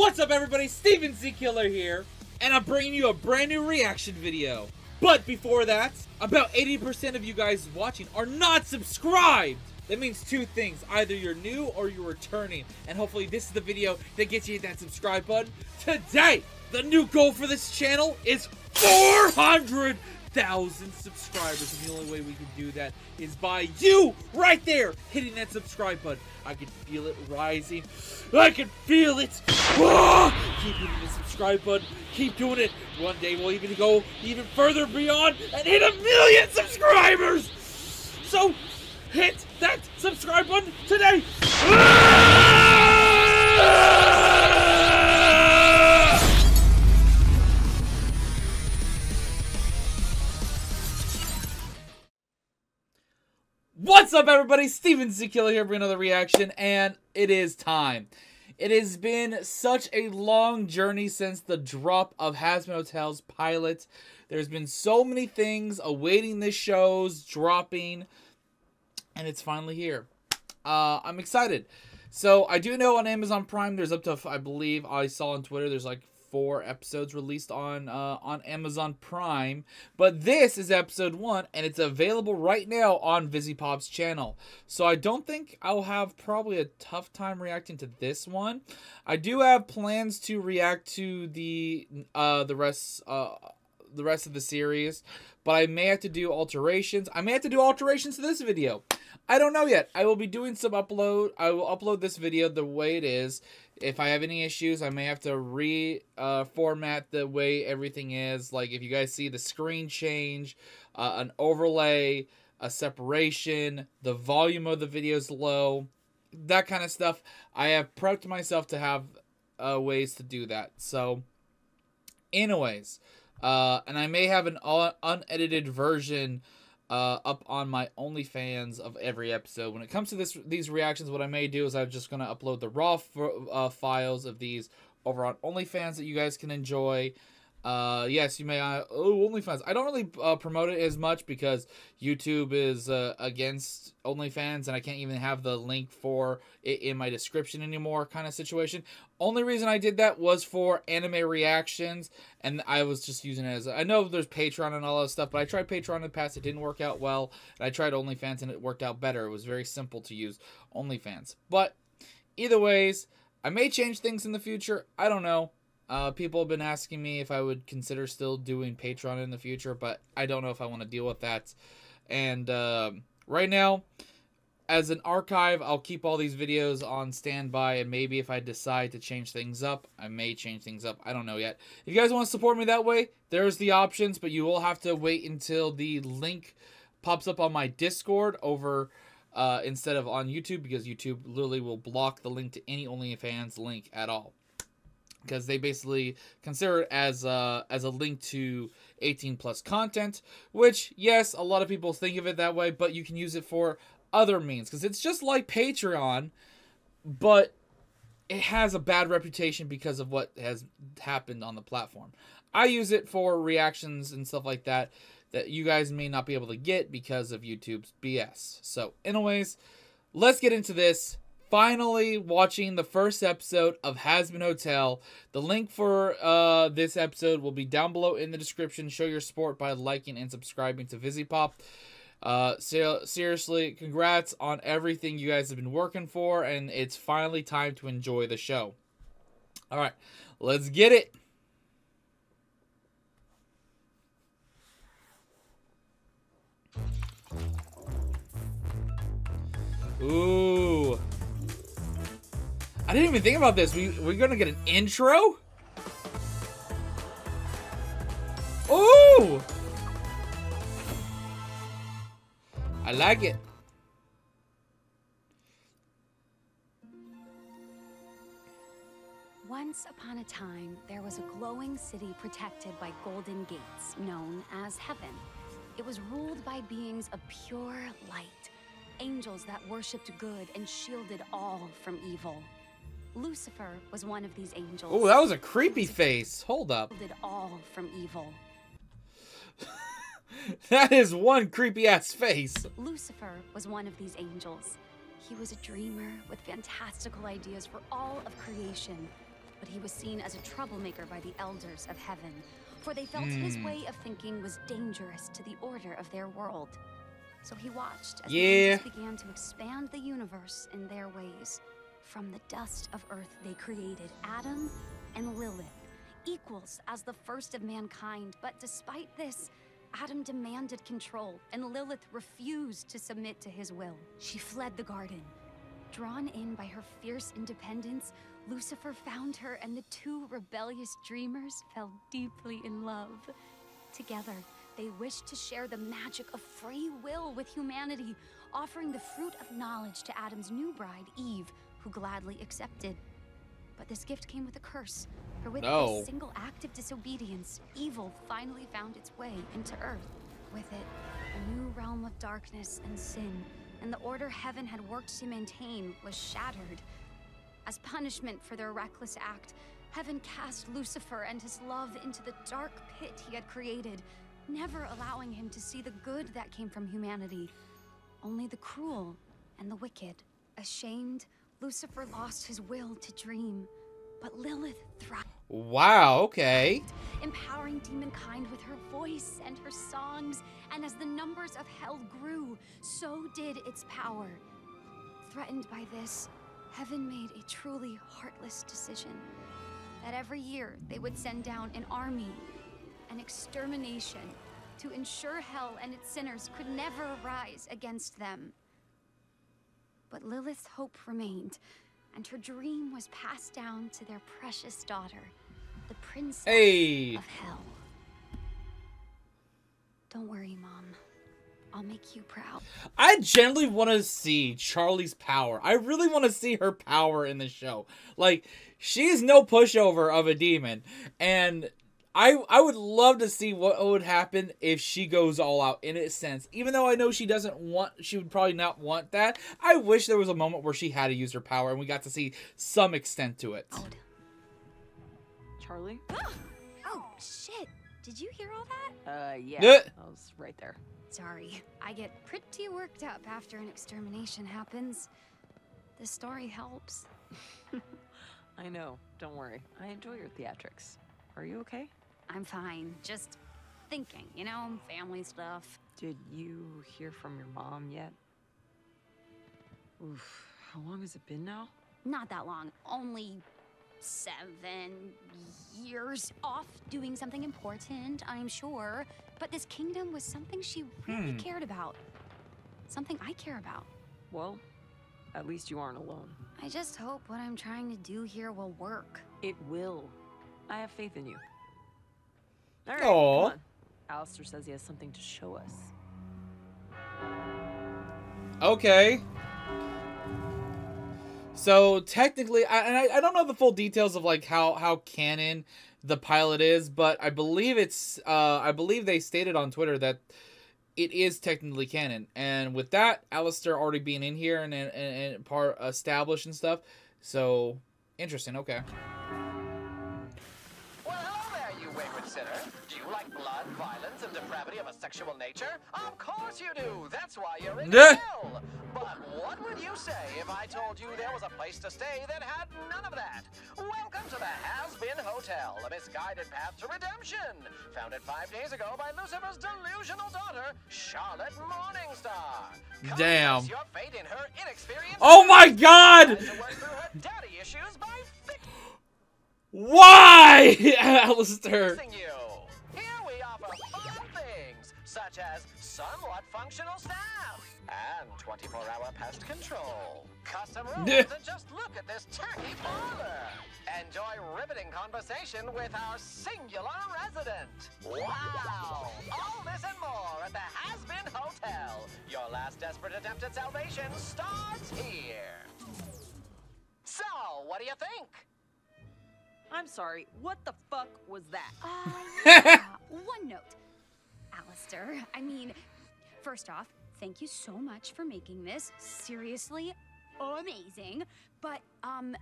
What's up everybody, Steven Z Killer here, and I'm bringing you a brand new reaction video. But before that, about 80% of you guys watching are not subscribed. That means two things, either you're new or you're returning, and hopefully this is the video that gets you that subscribe button. Today, the new goal for this channel is 400 thousand subscribers and the only way we can do that is by you right there hitting that subscribe button. I can feel it rising. I can feel it. Ah! keep hitting the subscribe button. Keep doing it. One day we'll even go even further beyond and hit a million subscribers. So hit that subscribe button today. Ah! What's up, everybody? Steven Z here bringing another reaction, and it is time. It has been such a long journey since the drop of Hazbin Hotel's pilot. There's been so many things awaiting this show's dropping, and it's finally here. Uh, I'm excited. So I do know on Amazon Prime, there's up to I believe I saw on Twitter, there's like four episodes released on uh, on Amazon Prime, but this is episode one, and it's available right now on VivziePop's channel. So I don't think I'll have probably a tough time reacting to this one. I do have plans to react to the uh, the rest uh, the rest of the series, but I may have to do alterations. I may have to do alterations to this video. I don't know yet. I will be doing some upload. I will upload this video the way it is. If I have any issues, I may have to re-format uh, the way everything is. Like if you guys see the screen change, uh, an overlay, a separation, the volume of the video is low, that kind of stuff. I have prepped myself to have uh, ways to do that. So, anyways, uh, and I may have an unedited version uh, up on my OnlyFans of every episode. When it comes to this these reactions, what I may do is I'm just going to upload the raw uh, files of these over on OnlyFans that you guys can enjoy. Uh, yes, you may. Uh, oh, OnlyFans. I don't really uh, promote it as much because YouTube is uh, against OnlyFans, and I can't even have the link for it in my description anymore. Kind of situation. Only reason I did that was for anime reactions, and I was just using it as. I know there's Patreon and all that stuff, but I tried Patreon in the past. It didn't work out well. And I tried OnlyFans, and it worked out better. It was very simple to use OnlyFans. But either ways, I may change things in the future. I don't know. Uh, people have been asking me if I would consider still doing Patreon in the future, but I don't know if I want to deal with that. And uh, right now, as an archive, I'll keep all these videos on standby, and maybe if I decide to change things up, I may change things up. I don't know yet. If you guys want to support me that way, there's the options, but you will have to wait until the link pops up on my Discord over uh, instead of on YouTube, because YouTube literally will block the link to any OnlyFans link at all because they basically consider it as a, as a link to 18 plus content which yes a lot of people think of it that way but you can use it for other means because it's just like patreon but it has a bad reputation because of what has happened on the platform. I use it for reactions and stuff like that that you guys may not be able to get because of youtube's bs so anyways let's get into this finally watching the first episode of Hazbin Hotel. The link for uh, this episode will be down below in the description. Show your support by liking and subscribing to VivziePop. Uh, seriously, congrats on everything you guys have been working for, and it's finally time to enjoy the show. All right, let's get it. Ooh. I didn't even think about this. We we're gonna get an intro. Ooh! I like it. Once upon a time, there was a glowing city protected by golden gates, known as heaven. It was ruled by beings of pure light, angels that worshipped good and shielded all from evil. Lucifer was one of these angels. Oh, that was a creepy face. Hold up. Did all from evil. that is one creepy ass face. Lucifer was one of these angels. He was a dreamer with fantastical ideas for all of creation. but he was seen as a troublemaker by the elders of heaven, for they felt his Hmm. way of thinking was dangerous to the order of their world. So he watched as Yeah. the angels began to expand the universe in their ways. From the dust of earth, they created Adam and Lilith, equals as the first of mankind. But despite this, Adam demanded control, and Lilith refused to submit to his will. She fled the garden. Drawn in by her fierce independence, Lucifer found her, and the two rebellious dreamers fell deeply in love. Together, they wished to share the magic of free will with humanity, offering the fruit of knowledge to Adam's new bride, Eve, who gladly accepted. But this gift came with a curse, for with No. a single act of disobedience, evil finally found its way into Earth. With it, a new realm of darkness and sin, and the order heaven had worked to maintain was shattered. As punishment for their reckless act, heaven cast Lucifer and his love into the dark pit he had created, never allowing him to see the good that came from humanity, only the cruel and the wicked. Ashamed, Lucifer lost his will to dream, but Lilith thrived, Wow, okay. empowering demonkind with her voice and her songs. And as the numbers of hell grew, so did its power. Threatened by this, heaven made a truly heartless decision that every year they would send down an army, an extermination, to ensure hell and its sinners could never rise against them. But Lilith's hope remained, and her dream was passed down to their precious daughter, the princess Hey. of hell. Don't worry, Mom. I'll make you proud. I generally want to see Charlie's power. I really want to see her power in the show. Like, she's no pushover of a demon. And I I would love to see what would happen if she goes all out in a sense. Even though I know she doesn't want she would probably not want that. I wish there was a moment where she had to use her power and we got to see some extent to it. Charlie? Oh, shit. Did you hear all that? Uh, yeah. Yeah. I was right there. Sorry. I get pretty worked up after an extermination happens. The story helps. I know. Don't worry. I enjoy your theatrics. Are you okay? I'm fine. Just thinking, you know, family stuff. Did you hear from your mom yet? Oof. How long has it been now? Not that long. Only seven years off doing something important, I'm sure. But this kingdom was something she really Hmm. cared about. Something I care about. Well, at least you aren't alone. I just hope what I'm trying to do here will work. It will. I have faith in you. All right, Aw. come on. Alastor says he has something to show us. Okay. So technically, I, and I, I don't know the full details of like how how canon the pilot is, but I believe it's uh I believe they stated on Twitter that it is technically canon, and with that, Alastor already being in here and and, and part established and stuff, so interesting. Okay. You sinner. Do you like blood, violence, and depravity of a sexual nature? Of course you do. That's why you're in hell. But what would you say if I told you there was a place to stay that had none of that? Welcome to the Hazbin Hotel, a misguided path to redemption. Founded five days ago by Lucifer's delusional daughter, Charlotte Morningstar. Come Damn. your fate in her inexperienced Oh my God! Why, Alastor? Here we offer fun things, such as somewhat functional staff and 24-hour pest control. Custom rooms, and just look at this turkey parlor. Enjoy riveting conversation with our singular resident. Wow! All this and more at the Hazbin Hotel. Your last desperate attempt at salvation starts here. So, what do you think? I'm sorry. What the fuck was that? Uh, yeah. One note. Alastor, I mean, first off, thank you so much for making this. Seriously, amazing. But, um,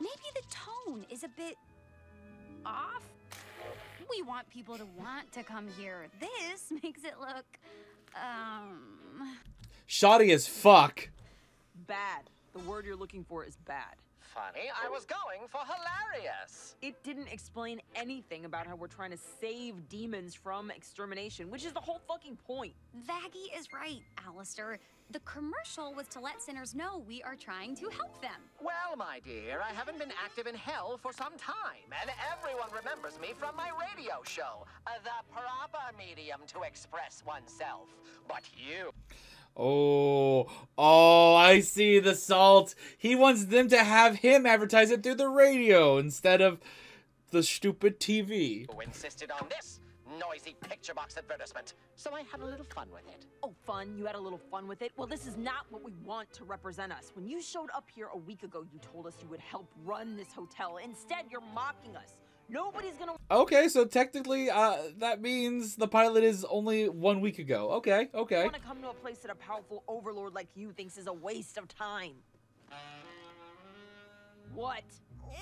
maybe the tone is a bit off. We want people to want to come here. This makes it look, um, Shoddy as fuck. Bad. The word you're looking for is bad. Funny, I was going for hilarious. It didn't explain anything about how we're trying to save demons from extermination, which is the whole fucking point. Vaggie is right, Alastor. The commercial was to let sinners know we are trying to help them. Well, my dear, I haven't been active in hell for some time, and everyone remembers me from my radio show, uh, the proper medium to express oneself. But you, Oh, oh, I see the salt. He wants them to have him advertise it through the radio instead of the stupid TV. who insisted on this noisy picture box advertisement, so I had a little fun with it. Oh, fun. You had a little fun with it. Well, this is not what we want to represent us. When you showed up here a week ago, you told us you would help run this hotel. Instead, you're mocking us. Nobody's gonna Okay, so technically, uh, that means the pilot is only one week ago. Okay, okay. want to come to a place that a powerful overlord like you thinks is a waste of time. What?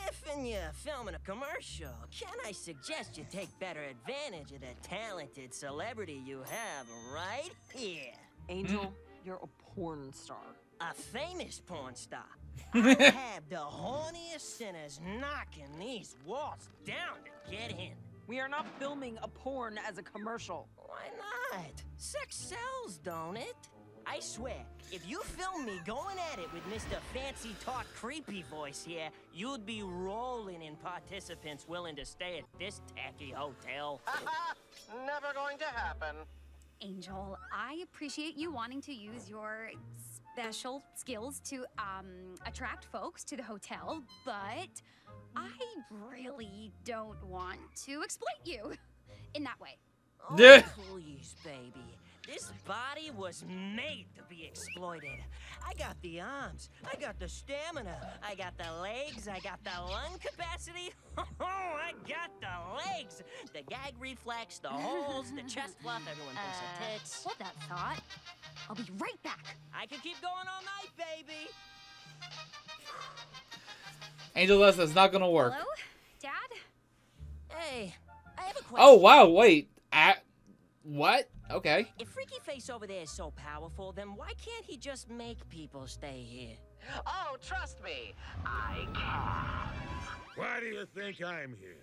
If and you're filming a commercial, can I suggest you take better advantage of the talented celebrity you have right here? Angel, you're a porn star. A famous porn star. I have the horniest sinners knocking these walls down to get in. We are not filming a porn as a commercial. Why not? Sex sells, don't it? I swear, if you film me going at it with Mr. Fancy Talk Creepy Voice here, you'd be rolling in participants willing to stay at this tacky hotel. Haha, never going to happen. Angel, I appreciate you wanting to use your special skills to um, attract folks to the hotel, but I really don't want to exploit you in that way. Oh, Yeah. please, baby. This body was made to be exploited. I got the arms, I got the stamina, I got the legs, I got the lung capacity. Oh, I got the legs, the gag reflex, the holes, the chest fluff. Everyone thinks Uh, of tits. hold that thought. I'll be right back. I could keep going all night, baby. Angel Dust, that's not gonna work. Hello, Dad? Hey, I have a question. Oh, wow, wait. Ah, what? Okay. If Freaky Face over there is so powerful, then why can't he just make people stay here? Oh, trust me, I can. Why do you think I'm here?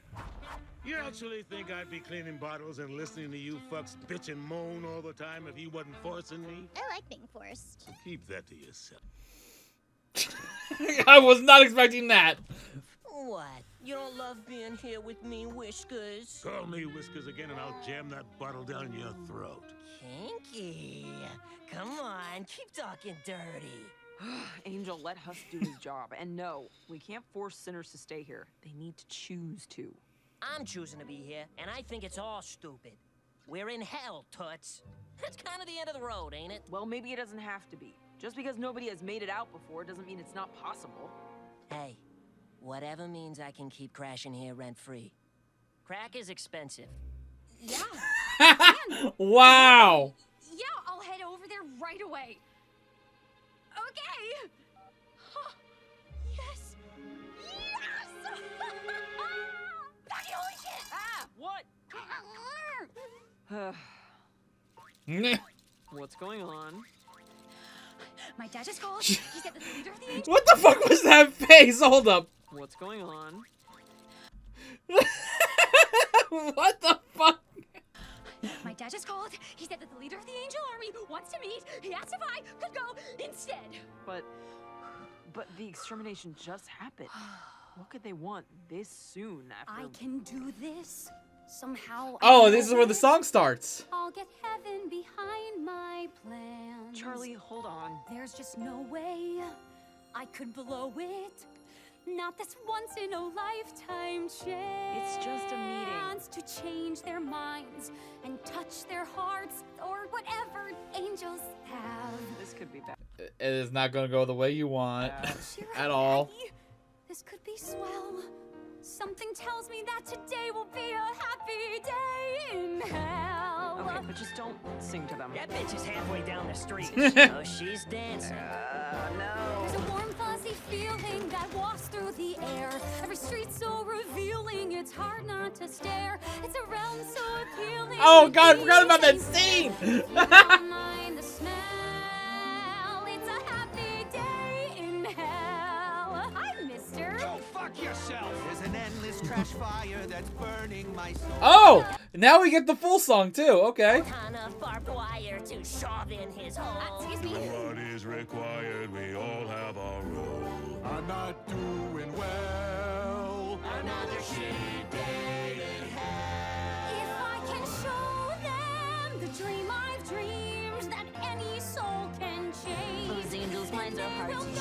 You actually think I'd be cleaning bottles and listening to you fucks bitch and moan all the time if you wasn't forcing me? I like being forced. Keep that to yourself. I was not expecting that. What? You don't love being here with me, Whiskers? Call me Whiskers again and I'll jam that bottle down your throat. Kinky. Come on, keep talking dirty. Angel, let Husk do his job. And no, we can't force sinners to stay here. They need to choose to. I'm choosing to be here, and I think it's all stupid. We're in hell, Toots. That's kind of the end of the road, ain't it? Well, maybe it doesn't have to be. Just because nobody has made it out before doesn't mean it's not possible. Hey, whatever means I can keep crashing here rent free. Crack is expensive. Yeah. wow. Yeah, I'll head over there right away. Okay. Huh. Yes. Yes. Daddy, holy shit. Ah! What? What's going on? My dad just called. He said the leader of the angel. what the fuck was that face? Hold up. What's going on? what the fuck? My dad just called. He said that the leader of the angel army wants to meet. He asked if I could go instead. But. But the extermination just happened. What could they want this soon after? I can do this. Somehow. Oh, this is where the song starts. I'll get heaven behind my plans. Charlie, hold on. There's just no way I could blow it. Not this once in a lifetime chance. It's just a meeting. To change their minds and touch their hearts or whatever angels have. This could be bad. It is not gonna go the way you want Uh, at all. Vaggie. This could be swell. Something tells me that today will be a happy day in hell. Okay, but just don't sing to them. That bitch is halfway down the street. oh, she's dancing. There's a warm, fuzzy feeling that wafts it's hard not to stare. It's a realm so appealing. Oh god, I forgot about that scene. You don't mind the smell. It's a happy day in hell. fuck yourself. There's an endless trash fire that's burning my soul. Oh, now we get the full song too. Okay. Ton of barbed wire to shove in his hole. Excuse me. What is required? We all have our role. I'm not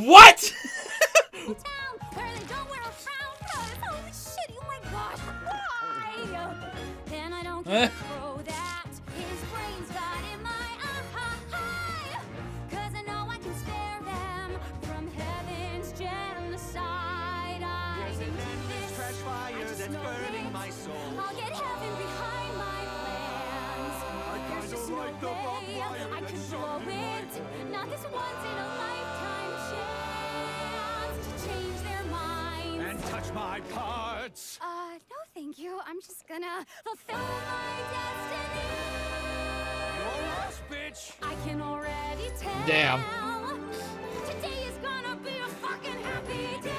What? I'm just gonna fulfill my destiny. You're lost, bitch. I can already tell. Damn. Today is gonna be a fucking happy day.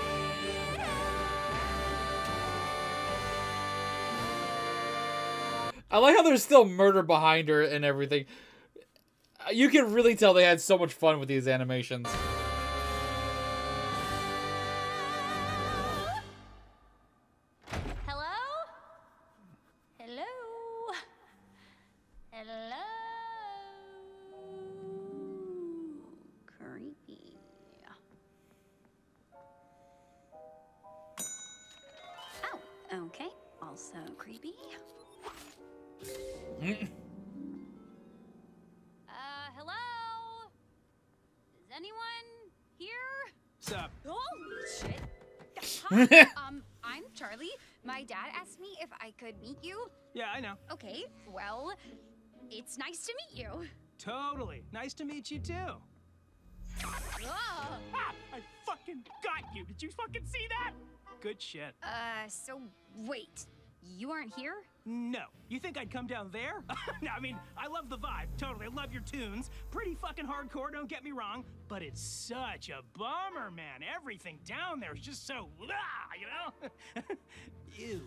I like how there's still murder behind her and everything. You can really tell they had so much fun with these animations. Uh, hello? Is anyone here? Sup? Holy shit. Hi, um, I'm Charlie. My dad asked me if I could meet you. Yeah, I know. Okay, well, it's nice to meet you. Totally. Nice to meet you too. Ah, I fucking got you. Did you fucking see that? Good shit. Uh, so wait, you aren't here? No. You think I'd come down there? no, I mean, I love the vibe. Totally. I love your tunes. Pretty fucking hardcore, don't get me wrong. But it's such a bummer, man. Everything down there is just so, ah, you know? Ew.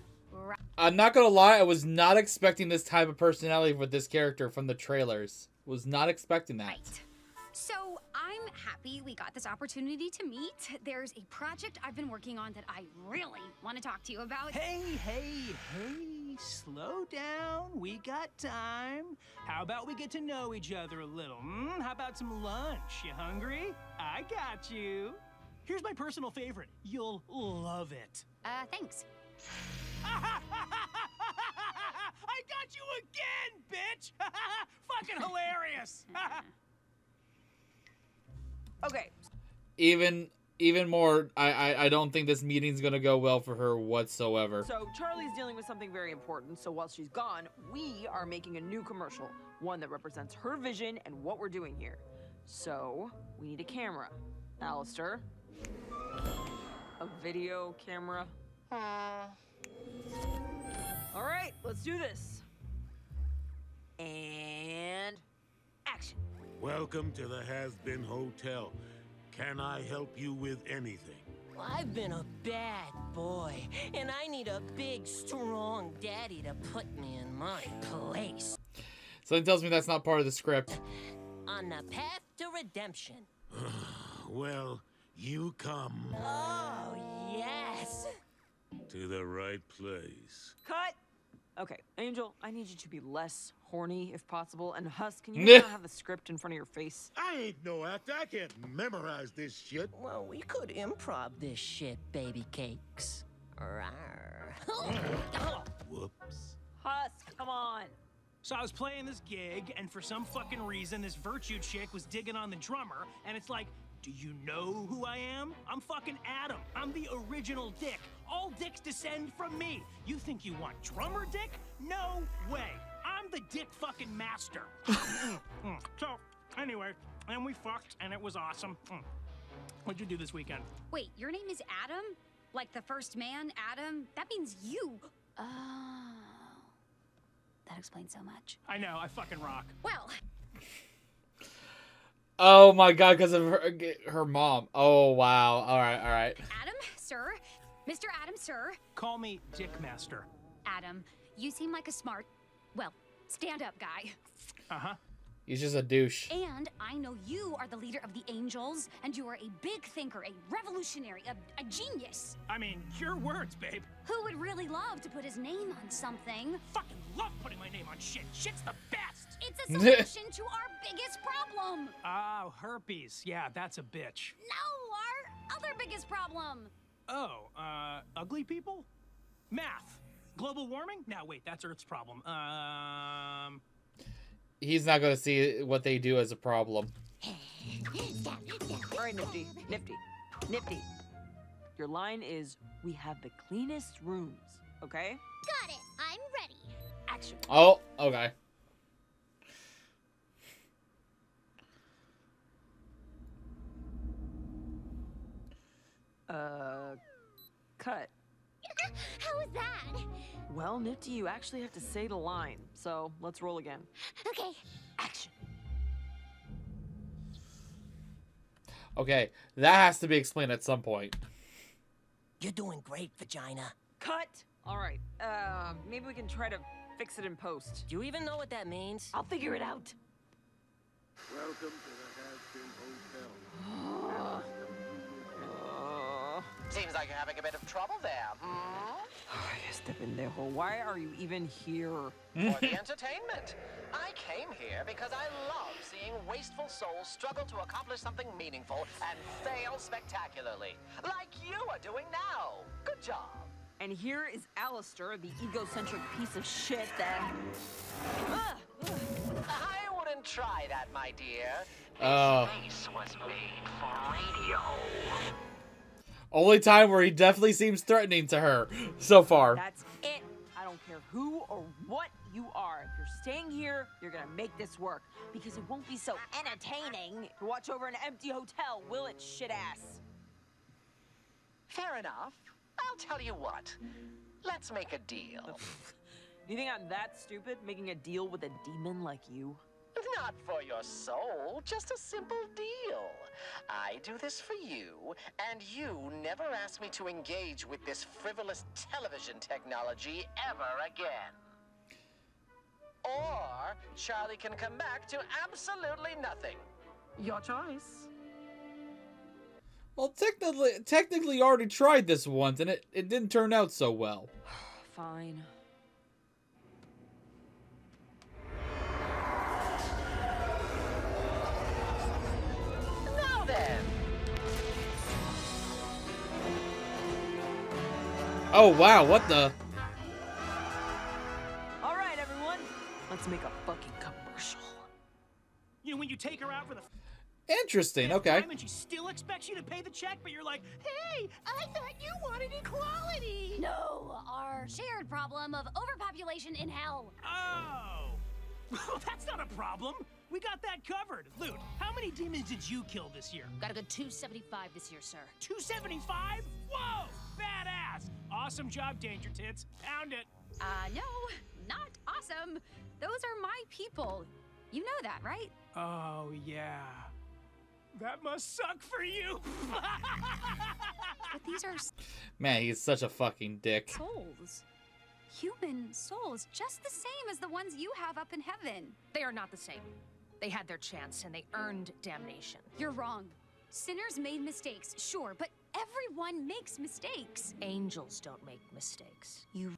I'm not gonna lie, I was not expecting this type of personality with this character from the trailers. Was not expecting that. Right. So I'm happy we got this opportunity to meet. There's a project I've been working on that I really want to talk to you about. Hey, hey, hey, slow down. We got time. How about we get to know each other a little? Hmm? How about some lunch? You hungry? I got you. Here's my personal favorite. You'll love it. Uh, thanks. I got you again, bitch! Fucking hilarious! Okay, Even even more, I, I I don't think this meeting's gonna go well for her whatsoever. so Charlie's dealing with something very important, so while she's gone, we are making a new commercial. One that represents her vision and what we're doing here. So, we need a camera. Alastor. A video camera. Alright, let's do this. And action. Welcome to the Hazbin Hotel. Can I help you with anything? I've been a bad boy, and I need a big, strong daddy to put me in my place. Something tells me that's not part of the script. On the path to redemption. Well, you come Oh, yes! to the right place. Cut! Okay, Angel, I need you to be less horny if possible. And Husk, can you not have the script in front of your face? I ain't no actor. I can't memorize this shit. Well, we could improv this shit, baby cakes. Rawr. Whoops. Husk, come on. So I was playing this gig, and for some fucking reason, this virtue chick was digging on the drummer, and it's like, do you know who I am? I'm fucking Adam. I'm the original dick. All dicks descend from me. You think you want drummer dick? No way. I'm the dick fucking master. Mm, mm. So, anyway, and we fucked, and it was awesome. Mm. What'd you do this weekend? Wait, your name is Adam? Like the first man, Adam? That means you. Oh. That explains so much. I know, I fucking rock. Well, Oh my god, because of her, her mom. Oh wow. All right, all right. Adam, sir. Mr. Adam, sir. Call me Dick Master. Adam, you seem like a smart, well, stand up guy. Uh huh. He's just a douche. And I know you are the leader of the Angels, and you are a big thinker, a revolutionary, a, a genius. I mean, your words, babe. Who would really love to put his name on something? Fucking love putting my name on shit. Shit's the best. It's a solution to our biggest problem. Oh, herpes. Yeah, that's a bitch. No, our other biggest problem. Oh, uh, ugly people? Math. Global warming? No, wait, that's Earth's problem. Um, He's not gonna see what they do as a problem. All right, Niffty, Niffty, Niffty. Your line is, we have the cleanest rooms, okay? Got it. I'm ready. Action. Oh, okay. Uh, cut. How was that? Well, Niffty, you actually have to say the line, so let's roll again. Okay. Action. Okay, that has to be explained at some point. You're doing great, vagina. Cut! All right, uh, maybe we can try to fix it in post. Do you even know what that means? I'll figure it out. Welcome to the Hazbin Hotel. Seems like you're having a bit of trouble there. Hmm? este pendejo, why are you even here? For the entertainment. I came here because I love seeing wasteful souls struggle to accomplish something meaningful and fail spectacularly. Like you are doing now. Good job. And here is Alastor, the egocentric piece of shit that. Ugh, ugh. I wouldn't try that, my dear. Oh. This was made for radio. Only time where he definitely seems threatening to her so far. That's it. I don't care who or what you are. If you're staying here, you're gonna make this work. Because it won't be so entertaining to watch over an empty hotel, will it, shit ass? Fair enough. I'll tell you what. Let's make a deal. Do you think I'm that stupid, making a deal with a demon like you? Not for your soul, just a simple deal. I do this for you, and you never ask me to engage with this frivolous television technology ever again. Or Charlie can come back to absolutely nothing. Your choice. Well, technically, technically, already tried this once, and it, it didn't turn out so well. Fine. Oh wow, what the? All right, everyone. Let's make a fucking commercial. you know, when you take her out for the Interesting. Okay. and she still expects you to pay the check, but you're like, hey, I thought you wanted equality. No, our shared problem of overpopulation in hell. Oh. Well, that's not a problem. We got that covered. Lute, how many demons did you kill this year? Got a good 275 this year, sir. 275? Whoa! Badass! Awesome job, Danger Tits. Pound it. Uh, no, not awesome. Those are my people. You know that, right? Oh, yeah. That must suck for you. But these are Man, he's such a fucking dick. souls. Human souls, just the same as the ones you have up in heaven. They are not the same. They had their chance and they earned damnation. You're wrong. Sinners made mistakes, sure, but everyone makes mistakes. Angels don't make mistakes. You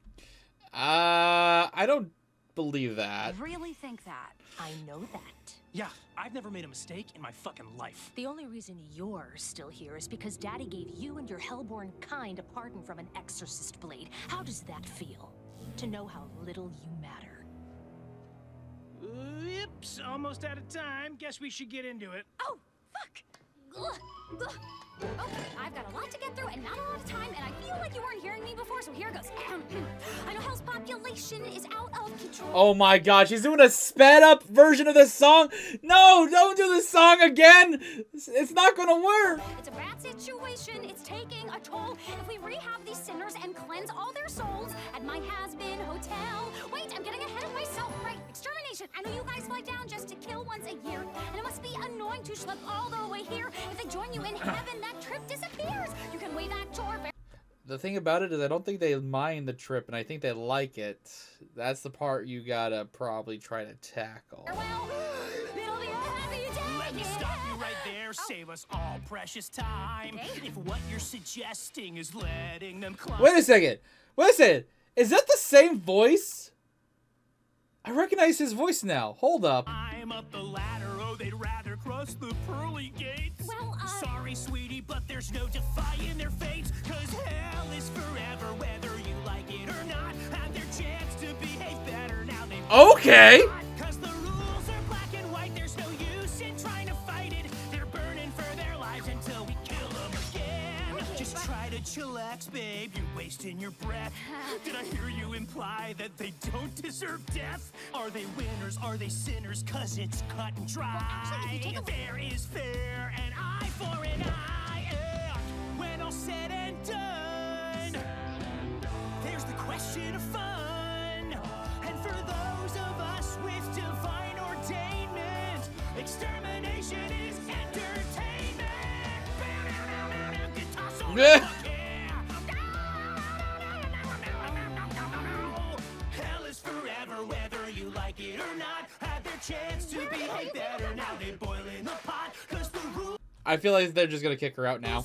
Uh, I don't believe that. I really think that? I know that. yeah, I've never made a mistake in my fucking life. The only reason you're still here is because Daddy gave you and your hellborn kind a pardon from an exorcist blade. How does that feel? To know how little you matter. Oops, almost out of time. Guess we should get into it. Oh, fuck! Ugh, ugh. Okay, I've got a lot to get through and not a lot of time, and I feel like you weren't hearing me before, so here goes. I know Hell's population is out of control. Oh my god, she's doing a sped up version of this song. No, don't do this song again. It's- It's not gonna work. It's a bad situation. It's taking a toll. If we rehab these sinners and cleanse all their souls at my Hazbin Hotel. Wait, I'm getting ahead of myself. Right, extermination. I know you guys fly down just to kill once a year, and it must be annoying to schlep all the way here. If they join you in heaven, that trip disappears. You can wave at your The thing about it is, I don't think they mind the trip, and I think they like it. That's the part you gotta probably try to tackle. farewell. It'll be a happy day. Let me stop you right there. Oh. Save us all precious time. Okay. If what you're suggesting is letting them climb. Wait a second. Wait a second. Is that the same voice? I recognize his voice now. Hold up. I'm up the ladder, oh, they'd rather cross the pearly gates. Well, uh- Sorry, sweetie, but there's no defying their fates. Cause hell is forever, whether you like it or not. Have their chance to behave better now they Okay. Cause chillax, babe. You're wasting your breath. Did I hear you imply that they don't deserve death? Are they winners? Are they sinners? Cause it's cut and dry. actually, if you take a- Fair is fair, an eye for an eye. Yeah. When all said and done, there's the question of fun. And I feel like they're just gonna kick her out now.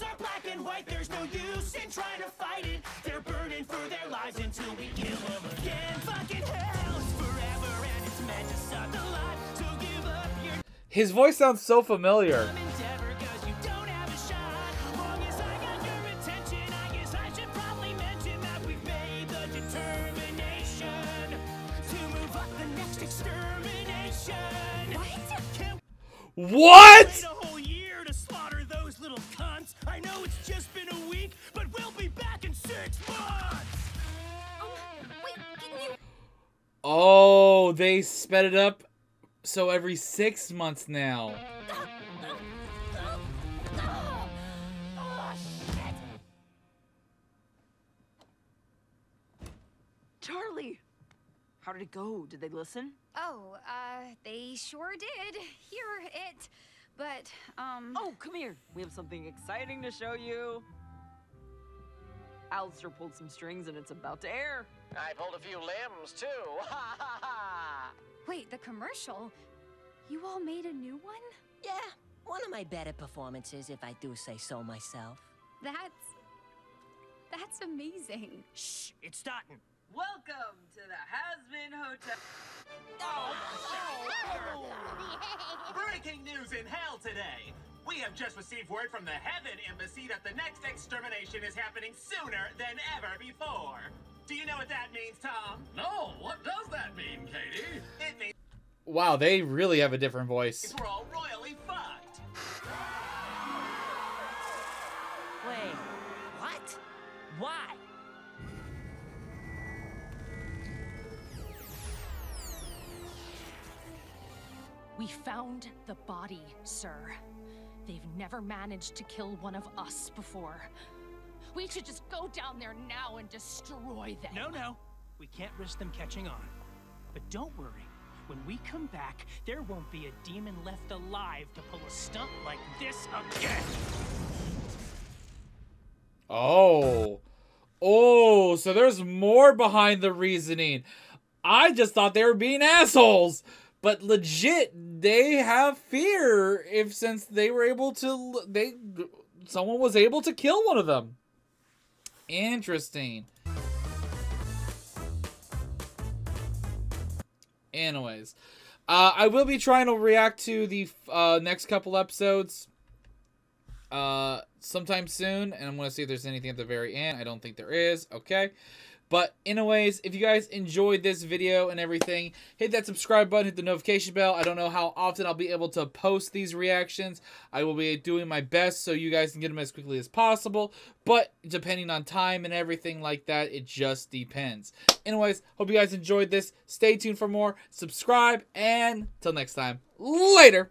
His voice sounds so There's They sped it up so every six months now. Charlie! How did it go? Did they listen? Oh, uh, they sure did hear it, but, um... Oh, come here. We have something exciting to show you. Alastor pulled some strings and it's about to air. I pulled a few limbs, too. Ha ha ha! Wait, the commercial? You all made a new one? Yeah, one of my better performances, if I do say so myself. That's... That's amazing. Shh, it's starting. Welcome to the Hazbin Hotel. Oh, oh, oh. Breaking news in hell today! We have just received word from the Heaven Embassy that the next extermination is happening sooner than ever before. Do you know what that means, Tom? No, what does that mean, Katie? It means Wow, they really have a different voice. we're all royally fucked. Wait, what? Why? We found the body, sir. They've never managed to kill one of us before. We should just go down there now and destroy them. No, no, we can't risk them catching on. But don't worry. When we come back, there won't be a demon left alive to pull a stunt like this again. Oh. Oh, so there's more behind the reasoning. I just thought they were being assholes. But legit, they have fear if since they were able to they someone was able to kill one of them. Interesting. Anyways, uh, I will be trying to react to the uh, next couple episodes uh, sometime soon, and I'm going to see if there's anything at the very end. I don't think there is. Okay. But anyways, if you guys enjoyed this video and everything, hit that subscribe button, hit the notification bell. I don't know how often I'll be able to post these reactions. I will be doing my best so you guys can get them as quickly as possible. But depending on time and everything like that, it just depends. Anyways, hope you guys enjoyed this. Stay tuned for more. Subscribe and till next time. Later.